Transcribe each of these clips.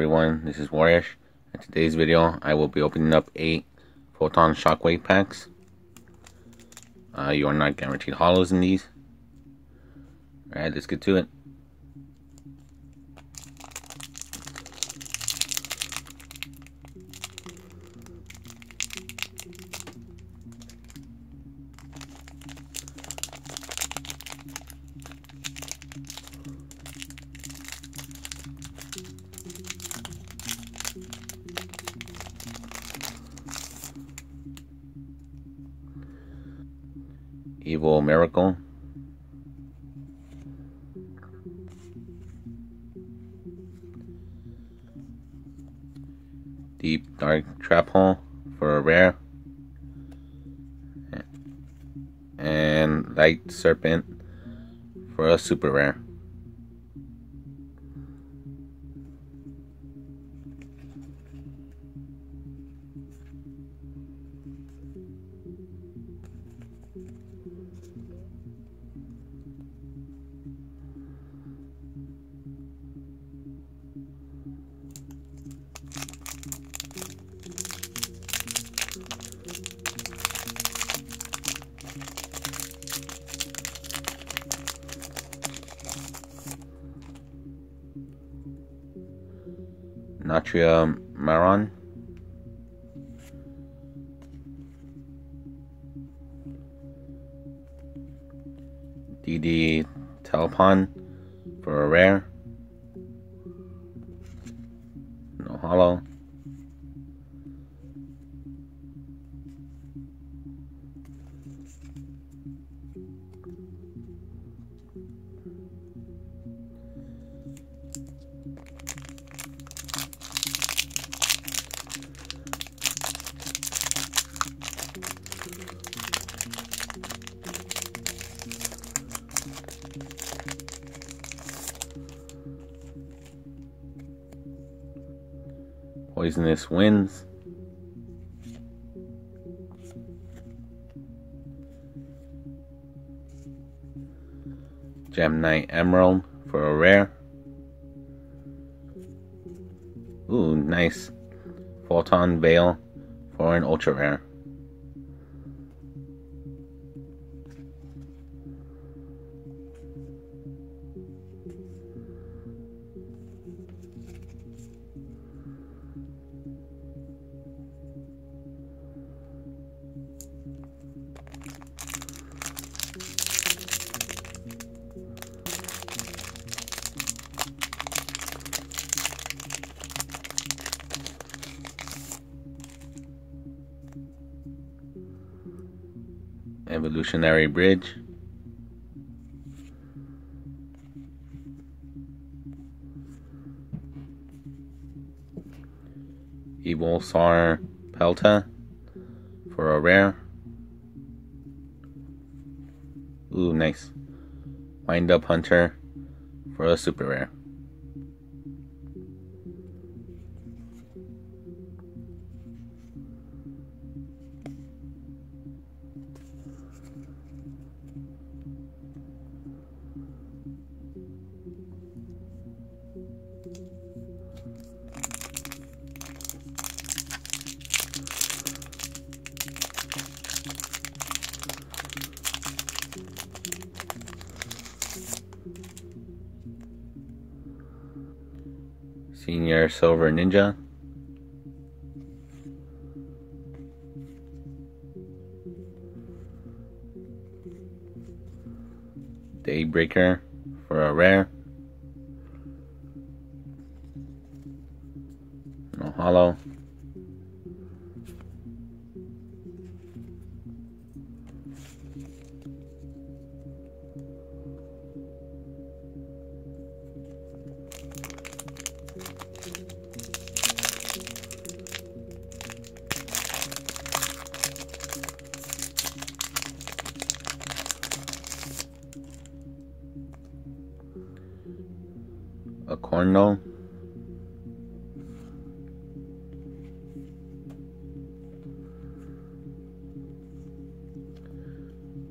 everyone, this is Warish. In today's video, I will be opening up 8 Photon Shockwave packs. Uh, you are not guaranteed holos in these. Alright, let's get to it. Evil Miracle. Deep Dark Trap Hole for a rare. And Light Serpent for a super rare. Naturia Marron. DD Telepon for a rare. No holo. Poisonous Winds. Gem Knight Emerald for a rare. Ooh, nice. Photon Veil for an ultra rare. Evolutionary Bridge. Evolsaur Pelta for a rare. Ooh, nice. Wind Up Hunter for a super rare. Senior Silver Ninja. Daybreaker for a rare. No holo. A cornel.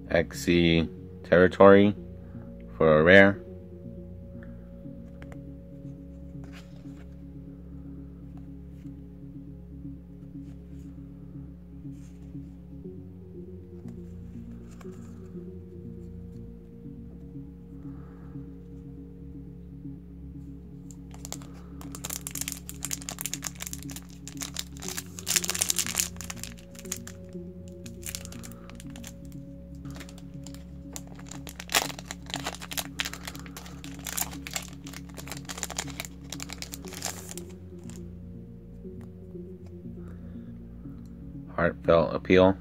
XC territory for a rare. Heartfelt Appeal.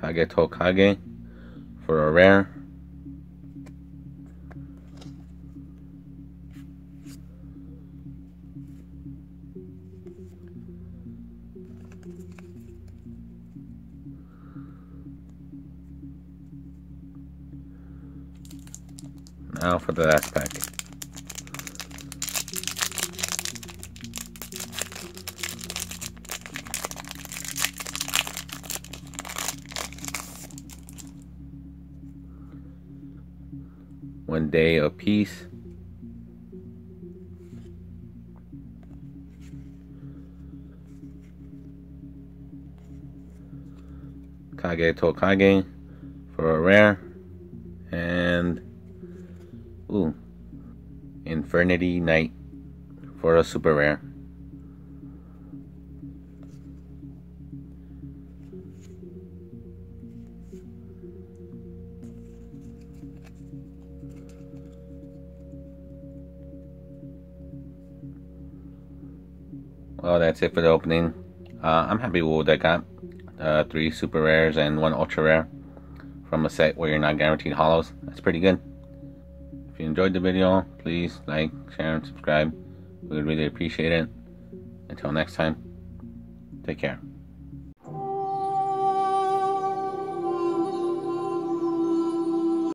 Kage Tokage for a rare. Now for the last pack. One day of peace. Kage Tokage for a rare. Infernity Knight for a super rare. Well, that's it for the opening. Uh, I'm happy with what I got. Uh, three super rares and one ultra rare from a set where you're not guaranteed holos. That's pretty good you enjoyed the video, please like, share, and subscribe. We would really appreciate it. Until next time, take care.